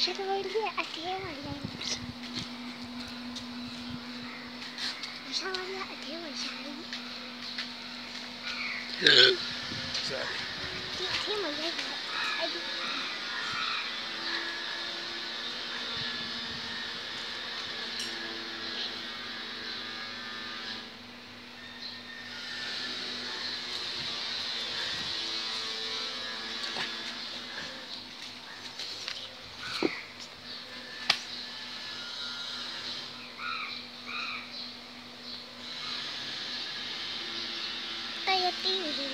should have waited here. I dare it. I shall have that. I dare Shiny. Sorry. I dare it. Happy